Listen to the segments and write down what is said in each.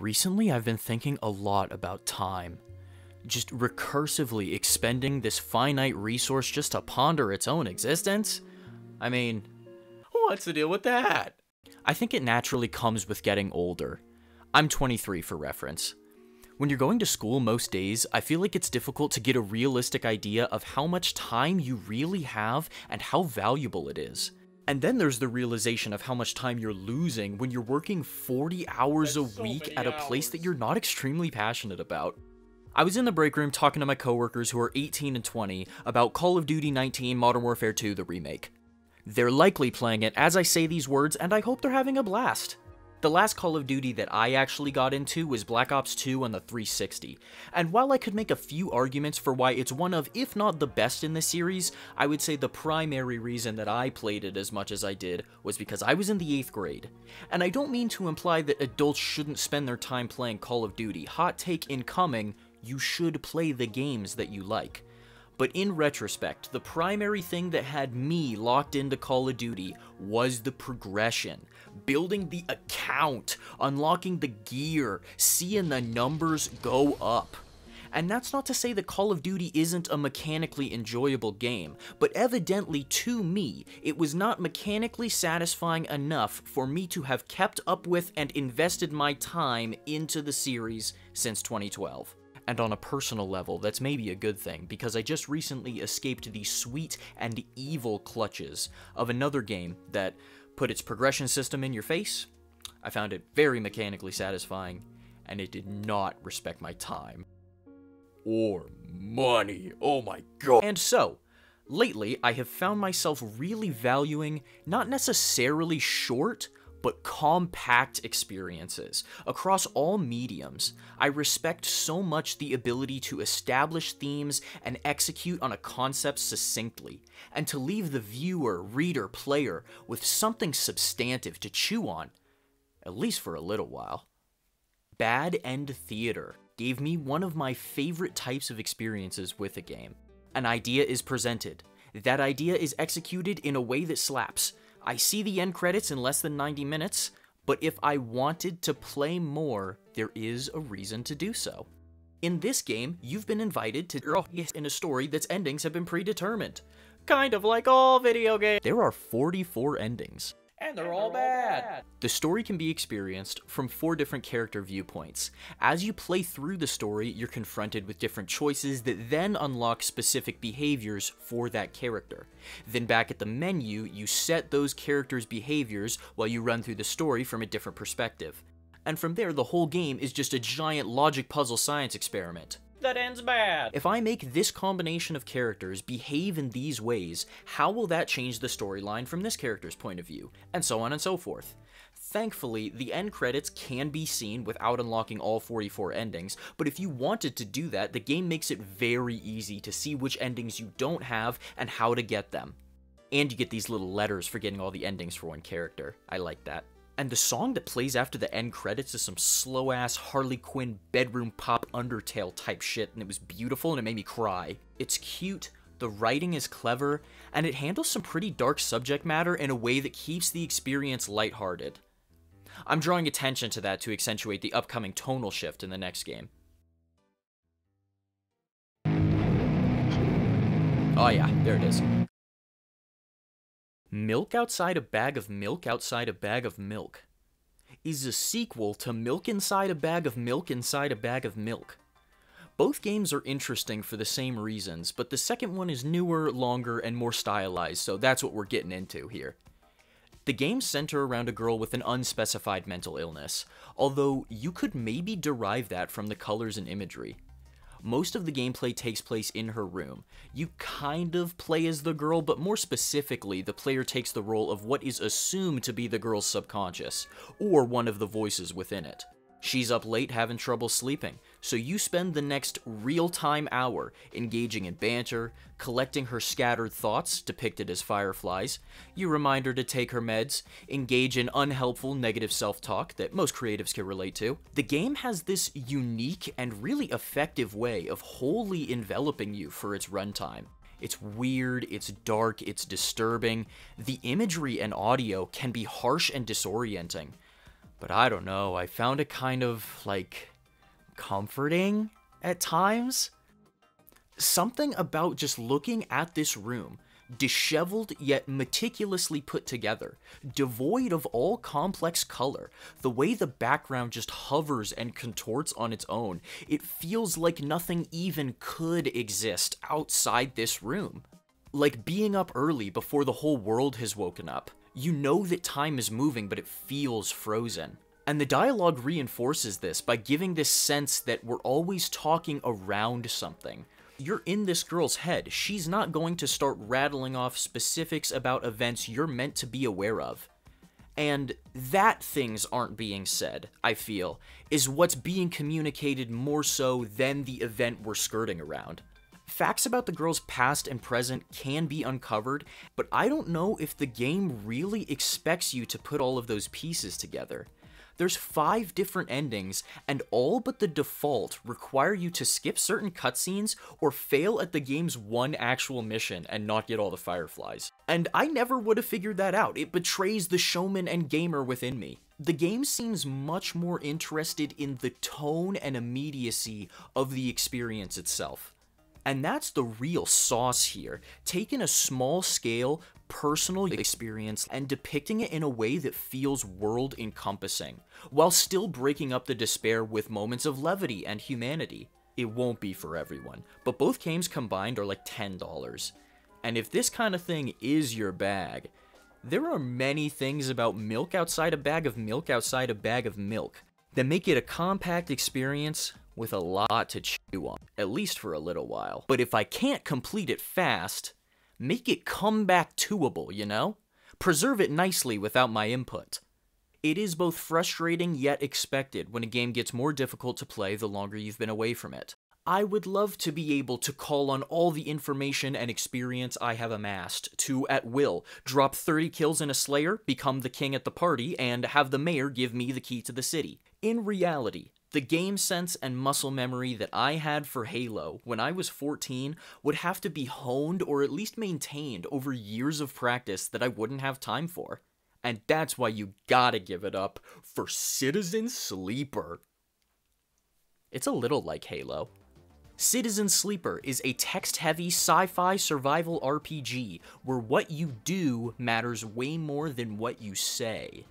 Recently, I've been thinking a lot about time. Just recursively expending this finite resource just to ponder its own existence? I mean, what's the deal with that? I think it naturally comes with getting older. I'm 23 for reference. When you're going to school most days, I feel like it's difficult to get a realistic idea of how much time you really have and how valuable it is. And then there's the realization of how much time you're losing when you're working 40 hours That's a so week at a place that you're not extremely passionate about. I was in the break room talking to my coworkers who are 18 and 20 about Call of Duty 19 Modern Warfare 2 the remake. They're likely playing it as I say these words, and I hope they're having a blast. The last Call of Duty that I actually got into was Black Ops 2 on the 360, and while I could make a few arguments for why it's one of, if not the best in the series, I would say the primary reason that I played it as much as I did was because I was in the 8th grade. And I don't mean to imply that adults shouldn't spend their time playing Call of Duty. Hot take incoming, you should play the games that you like. But in retrospect, the primary thing that had me locked into Call of Duty was the progression. Building the account, unlocking the gear, seeing the numbers go up. And that's not to say that Call of Duty isn't a mechanically enjoyable game, but evidently to me, it was not mechanically satisfying enough for me to have kept up with and invested my time into the series since 2012. And on a personal level, that's maybe a good thing, because I just recently escaped the sweet and evil clutches of another game that put its progression system in your face. I found it very mechanically satisfying, and it did not respect my time. Or money, oh my god. And so, lately I have found myself really valuing not necessarily short, but compact experiences across all mediums. I respect so much the ability to establish themes and execute on a concept succinctly, and to leave the viewer, reader, player with something substantive to chew on, at least for a little while. Bad End Theater gave me one of my favorite types of experiences with a game. An idea is presented. That idea is executed in a way that slaps. I see the end credits in less than 90 minutes, but if I wanted to play more, there is a reason to do so. In this game, you've been invited to in a story that's endings have been predetermined. Kind of like all video games. There are 44 endings. And they're all bad. The story can be experienced from four different character viewpoints. As you play through the story, you're confronted with different choices that then unlock specific behaviors for that character. Then back at the menu, you set those characters' behaviors while you run through the story from a different perspective. And from there, the whole game is just a giant logic puzzle science experiment. That ends bad. If I make this combination of characters behave in these ways, how will that change the storyline from this character's point of view? And so on and so forth. Thankfully, the end credits can be seen without unlocking all 44 endings, but if you wanted to do that, the game makes it very easy to see which endings you don't have and how to get them. And you get these little letters for getting all the endings for one character. I like that. And the song that plays after the end credits is some slow ass Harley Quinn bedroom pop Undertale type shit, and it was beautiful and it made me cry. It's cute, the writing is clever, and it handles some pretty dark subject matter in a way that keeps the experience lighthearted. I'm drawing attention to that to accentuate the upcoming tonal shift in the next game. Oh yeah, there it is. Milk Outside a Bag of Milk Outside a Bag of Milk is a sequel to Milk Inside a Bag of Milk Inside a Bag of Milk. Both games are interesting for the same reasons, but the second one is newer, longer, and more stylized, so that's what we're getting into here. The games center around a girl with an unspecified mental illness, although you could maybe derive that from the colors and imagery. Most of the gameplay takes place in her room. You kind of play as the girl, but more specifically, the player takes the role of what is assumed to be the girl's subconscious, or one of the voices within it. She's up late having trouble sleeping, so you spend the next real-time hour engaging in banter, collecting her scattered thoughts, depicted as fireflies. You remind her to take her meds, engage in unhelpful negative self-talk that most creatives can relate to. The game has this unique and really effective way of wholly enveloping you for its runtime. It's weird, it's dark, it's disturbing. The imagery and audio can be harsh and disorienting. But I don't know, I found it kind of, like, comforting at times. Something about just looking at this room, disheveled yet meticulously put together, devoid of all complex color, the way the background just hovers and contorts on its own, it feels like nothing even could exist outside this room. Like being up early before the whole world has woken up. You know that time is moving, but it feels frozen. And the dialogue reinforces this by giving this sense that we're always talking around something. You're in this girl's head. She's not going to start rattling off specifics about events you're meant to be aware of. And that things aren't being said, I feel, is what's being communicated more so than the event we're skirting around. Facts about the girl's past and present can be uncovered, but I don't know if the game really expects you to put all of those pieces together. There's five different endings, and all but the default require you to skip certain cutscenes or fail at the game's one actual mission and not get all the fireflies. And I never would have figured that out. It betrays the showman and gamer within me. The game seems much more interested in the tone and immediacy of the experience itself. And that's the real sauce here. Taking a small scale, personal experience and depicting it in a way that feels world encompassing, while still breaking up the despair with moments of levity and humanity. It won't be for everyone, but both games combined are like $10. And if this kind of thing is your bag, there are many things about milk outside a bag of milk outside a bag of milk that make it a compact experience with a lot to chew on, at least for a little while. But if I can't complete it fast, make it come back toable, you know? Preserve it nicely without my input. It is both frustrating yet expected when a game gets more difficult to play the longer you've been away from it. I would love to be able to call on all the information and experience I have amassed to, at will, drop 30 kills in a Slayer, become the king at the party, and have the mayor give me the key to the city. In reality, the game sense and muscle memory that I had for Halo when I was 14 would have to be honed or at least maintained over years of practice that I wouldn't have time for. And that's why you gotta give it up for Citizen Sleeper. It's a little like Halo. Citizen Sleeper is a text heavy sci fi survival RPG where what you do matters way more than what you say.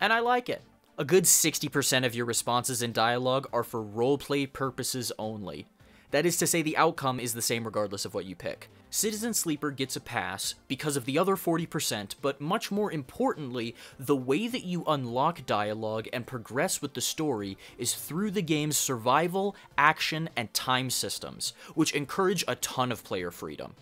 And I like it. A good 60% of your responses in dialogue are for roleplay purposes only. That is to say, the outcome is the same regardless of what you pick. Citizen Sleeper gets a pass because of the other 40%, but much more importantly, the way that you unlock dialogue and progress with the story is through the game's survival, action, and time systems, which encourage a ton of player freedom.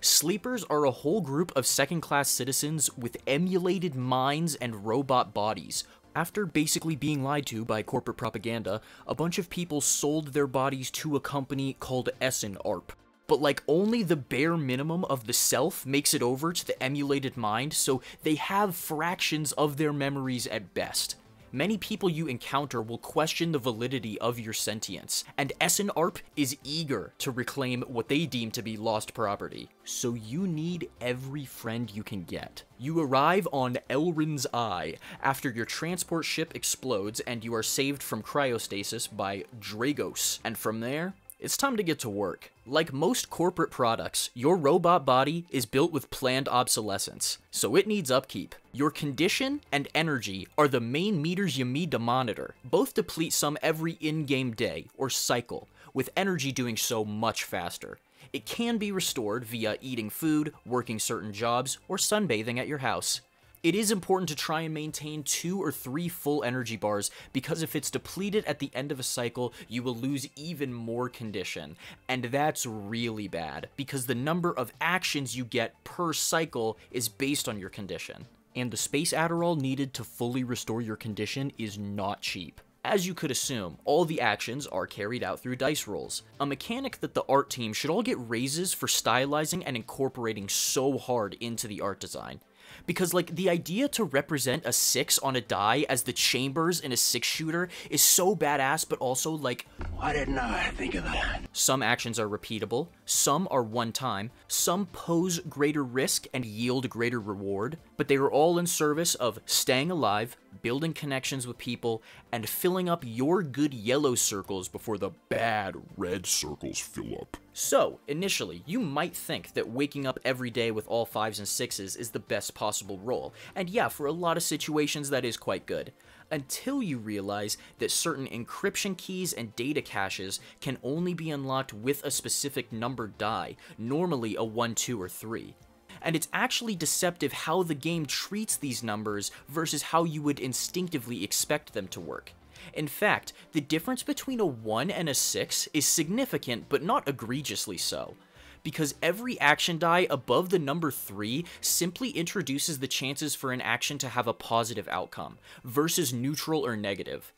Sleepers are a whole group of second class citizens with emulated minds and robot bodies, after basically being lied to by corporate propaganda, a bunch of people sold their bodies to a company called Essen-Arp. But like only the bare minimum of the self makes it over to the emulated mind, so they have fractions of their memories at best. Many people you encounter will question the validity of your sentience, and Essen-Arp is eager to reclaim what they deem to be lost property. So you need every friend you can get. You arrive on Erlin's Eye after your transport ship explodes and you are saved from cryostasis by Dragos, and from there, it's time to get to work. Like most corporate products, your robot body is built with planned obsolescence, so it needs upkeep. Your condition and energy are the main meters you need to monitor. Both deplete some every in-game day, or cycle, with energy doing so much faster. It can be restored via eating food, working certain jobs, or sunbathing at your house. It is important to try and maintain two or three full energy bars because if it's depleted at the end of a cycle, you will lose even more condition. And that's really bad because the number of actions you get per cycle is based on your condition. And the space Adderall needed to fully restore your condition is not cheap. As you could assume, all the actions are carried out through dice rolls, a mechanic that the art team should all get raises for stylizing and incorporating so hard into the art design because like the idea to represent a six on a die as the chambers in a six shooter is so badass, but also like why didn't I think of that? Some actions are repeatable, some are one time, some pose greater risk and yield greater reward. But they are all in service of staying alive, building connections with people, and filling up your good yellow circles before the bad red circles fill up. So, initially, you might think that waking up every day with all fives and sixes is the best possible role, and yeah, for a lot of situations that is quite good. Until you realize that certain encryption keys and data caches can only be unlocked with a specific numbered die, normally a 1, 2, or 3 and it's actually deceptive how the game treats these numbers versus how you would instinctively expect them to work. In fact, the difference between a 1 and a 6 is significant, but not egregiously so. Because every action die above the number 3 simply introduces the chances for an action to have a positive outcome, versus neutral or negative.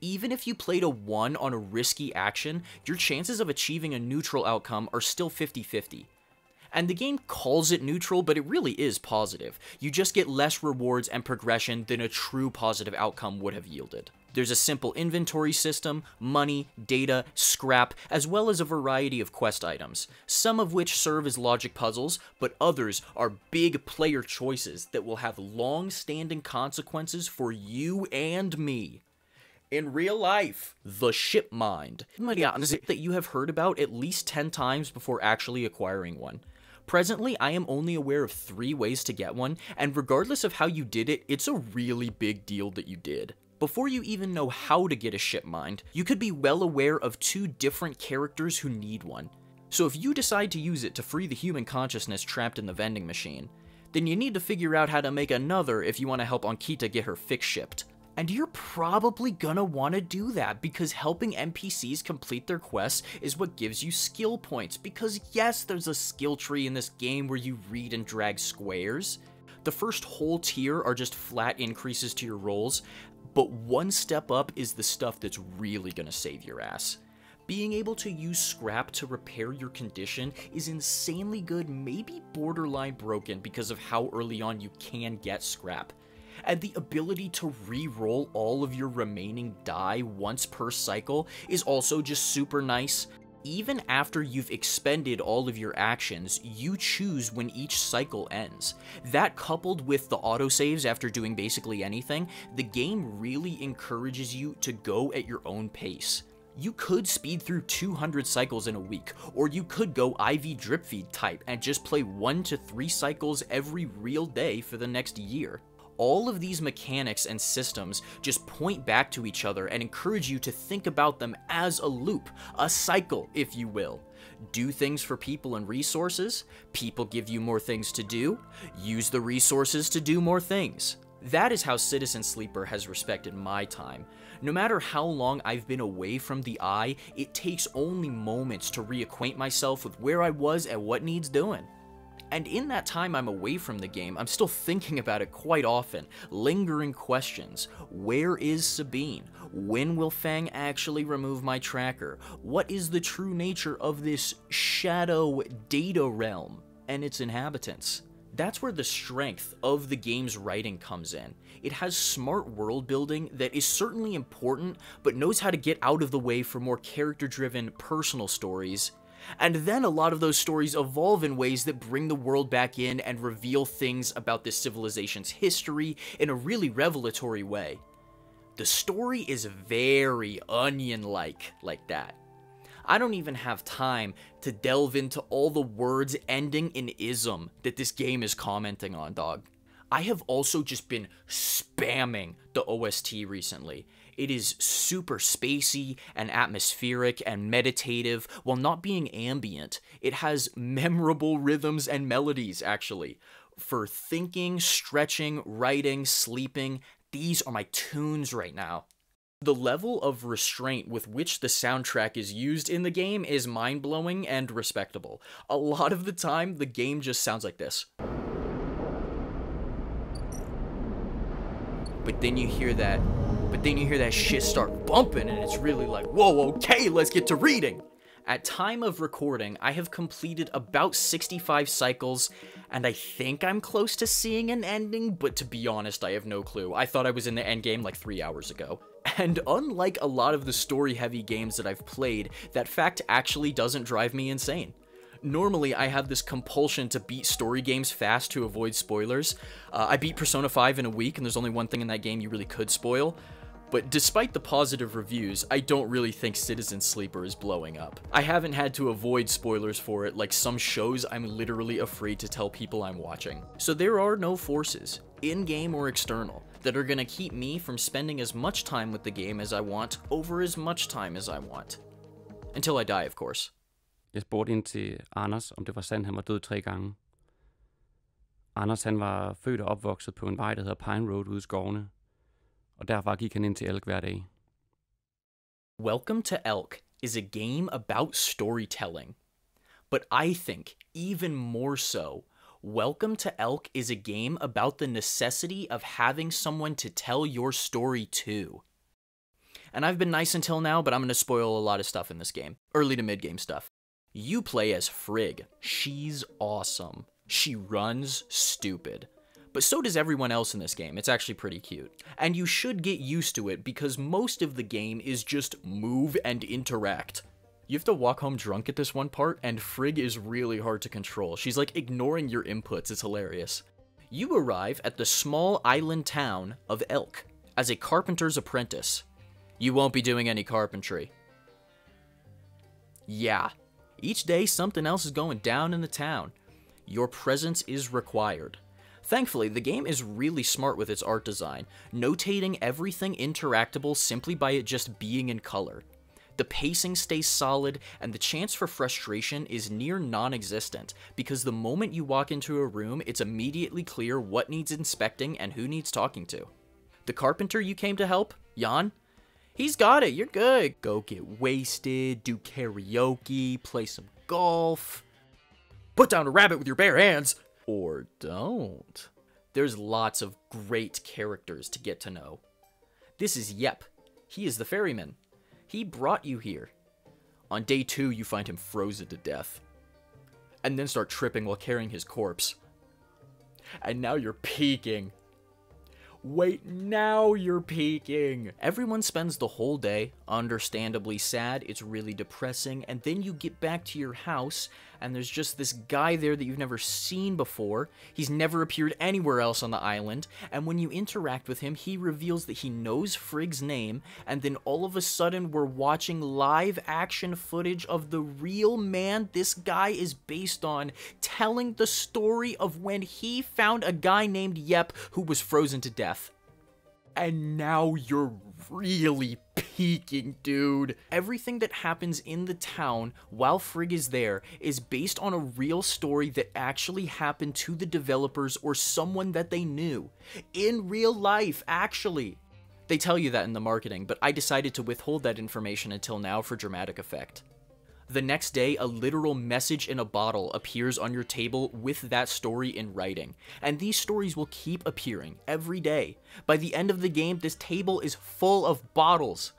Even if you played a 1 on a risky action, your chances of achieving a neutral outcome are still 50 50 and the game calls it neutral, but it really is positive. You just get less rewards and progression than a true positive outcome would have yielded. There's a simple inventory system, money, data, scrap, as well as a variety of quest items, some of which serve as logic puzzles, but others are big player choices that will have long-standing consequences for you and me in real life. The ship mind. That you have heard about at least 10 times before actually acquiring one. Presently, I am only aware of three ways to get one, and regardless of how you did it, it's a really big deal that you did. Before you even know how to get a ship mind, you could be well aware of two different characters who need one. So if you decide to use it to free the human consciousness trapped in the vending machine, then you need to figure out how to make another if you want to help Ankita get her fix shipped. And you're probably gonna want to do that because helping NPCs complete their quests is what gives you skill points. Because yes, there's a skill tree in this game where you read and drag squares. The first whole tier are just flat increases to your rolls, but one step up is the stuff that's really gonna save your ass. Being able to use scrap to repair your condition is insanely good, maybe borderline broken because of how early on you can get scrap and the ability to re-roll all of your remaining die once per cycle is also just super nice. Even after you've expended all of your actions, you choose when each cycle ends. That coupled with the autosaves after doing basically anything, the game really encourages you to go at your own pace. You could speed through 200 cycles in a week, or you could go IV drip feed type and just play 1 to 3 cycles every real day for the next year all of these mechanics and systems just point back to each other and encourage you to think about them as a loop, a cycle, if you will. Do things for people and resources, people give you more things to do, use the resources to do more things. That is how Citizen Sleeper has respected my time. No matter how long I've been away from the eye, it takes only moments to reacquaint myself with where I was and what needs doing. And in that time I'm away from the game, I'm still thinking about it quite often. Lingering questions. Where is Sabine? When will Feng actually remove my tracker? What is the true nature of this shadow data realm and its inhabitants? That's where the strength of the game's writing comes in. It has smart world building that is certainly important, but knows how to get out of the way for more character driven personal stories and then a lot of those stories evolve in ways that bring the world back in and reveal things about this civilization's history in a really revelatory way. The story is very onion-like like that. I don't even have time to delve into all the words ending in ism that this game is commenting on, dog. I have also just been spamming the OST recently, it is super spacey and atmospheric and meditative while not being ambient. It has memorable rhythms and melodies, actually. For thinking, stretching, writing, sleeping, these are my tunes right now. The level of restraint with which the soundtrack is used in the game is mind blowing and respectable. A lot of the time, the game just sounds like this. But then you hear that but then you hear that shit start bumping and it's really like, whoa, okay, let's get to reading. At time of recording, I have completed about 65 cycles, and I think I'm close to seeing an ending, but to be honest, I have no clue. I thought I was in the end game like three hours ago. And unlike a lot of the story-heavy games that I've played, that fact actually doesn't drive me insane. Normally, I have this compulsion to beat story games fast to avoid spoilers. Uh, I beat Persona 5 in a week, and there's only one thing in that game you really could spoil. But despite the positive reviews, I don't really think Citizen Sleeper is blowing up. I haven't had to avoid spoilers for it like some shows I'm literally afraid to tell people I'm watching. So there are no forces, in-game or external, that are gonna keep me from spending as much time with the game as I want over as much time as I want. Until I die, of course. Jeg spurgte ind til Anders, om det var sandt, han var død tre gange. Anders han var født og opvokset på en vej, der hedder Pine Road ude i skovene. Og gik han ind til Elk hver dag. Welcome to Elk is a game about storytelling. But I think, even more so, Welcome to Elk is a game about the necessity of having someone to tell your story to. And I've been nice until now, but I'm going to spoil a lot of stuff in this game. Early to mid game stuff. You play as Frigg. She's awesome. She runs stupid. But so does everyone else in this game. It's actually pretty cute. And you should get used to it because most of the game is just move and interact. You have to walk home drunk at this one part, and Frigg is really hard to control. She's like ignoring your inputs, it's hilarious. You arrive at the small island town of Elk as a carpenter's apprentice. You won't be doing any carpentry. Yeah, each day something else is going down in the town. Your presence is required. Thankfully, the game is really smart with its art design, notating everything interactable simply by it just being in color. The pacing stays solid, and the chance for frustration is near non existent, because the moment you walk into a room, it's immediately clear what needs inspecting and who needs talking to. The carpenter you came to help, Jan, he's got it, you're good. Go get wasted, do karaoke, play some golf. Put down a rabbit with your bare hands! Or don't. There's lots of great characters to get to know. This is Jeppe. He is the ferryman. He brought you here. On day two, you find him frozen to death. And then start tripping while carrying his corpse. And now you're peeking. Wait, now you're peeking. Everyone spends the whole day, understandably sad, it's really depressing, and then you get back to your house, and there's just this guy there that you've never seen before. He's never appeared anywhere else on the island, and when you interact with him, he reveals that he knows Frigg's name, and then all of a sudden we're watching live action footage of the real man this guy is based on, telling the story of when he found a guy named Jeppe who was frozen to death. And now you're really peaking, dude. Everything that happens in the town while Frigg is there is based on a real story that actually happened to the developers or someone that they knew. In real life, actually. They tell you that in the marketing, but I decided to withhold that information until now for dramatic effect. The next day, a literal message in a bottle appears on your table with that story in writing, and these stories will keep appearing every day. By the end of the game, this table is full of bottles.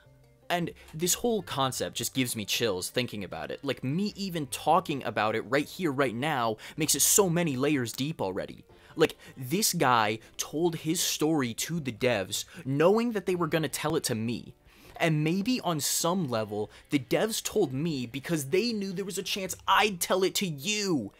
And this whole concept just gives me chills thinking about it. Like, me even talking about it right here, right now, makes it so many layers deep already. Like, this guy told his story to the devs, knowing that they were gonna tell it to me. And maybe on some level, the devs told me because they knew there was a chance I'd tell it to you.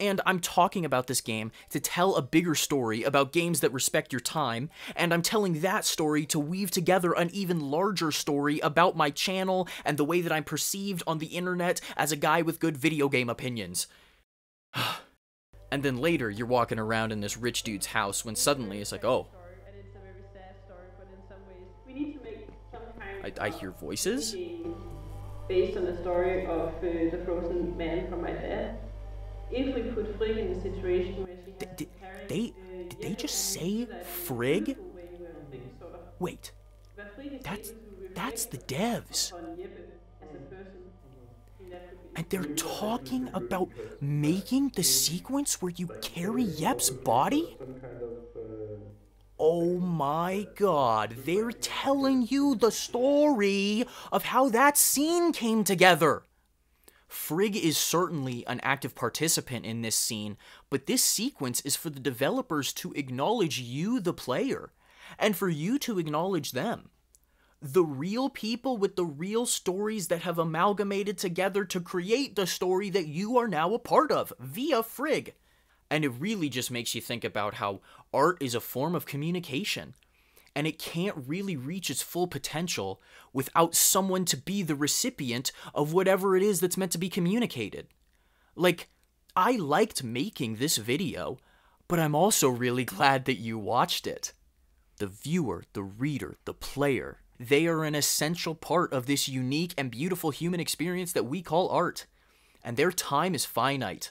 And I'm talking about this game to tell a bigger story about games that respect your time, and I'm telling that story to weave together an even larger story about my channel and the way that I'm perceived on the internet as a guy with good video game opinions. and then later, you're walking around in this rich dude's house when suddenly it's like, oh, I, I hear voices? based on the story of uh, the frozen man from my dad. If we put Frigg in a situation where she has Did- to carry, they- uh, did they just say do that in a Frigg? way sort of- Wait, where Frigg is that's that's the devs. upon Jeppe as a person. And that could be And they're talking about making the sequence where you carry Jeppe's body? Oh my god, they're telling you the story of how that scene came together. Frigg is certainly an active participant in this scene, but this sequence is for the developers to acknowledge you, the player, and for you to acknowledge them. the real people with the real stories that have amalgamated together to create the story that you are now a part of via Frigg. And it really just makes you think about how art is a form of communication. And it can't really reach its full potential without someone to be the recipient of whatever it is that's meant to be communicated. Like, I liked making this video, but I'm also really glad that you watched it. The viewer, the reader, the player, they are an essential part of this unique and beautiful human experience that we call art, and their time is finite.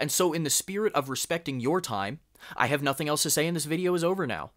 And so, in the spirit of respecting your time, I have nothing else to say, and this video is over now.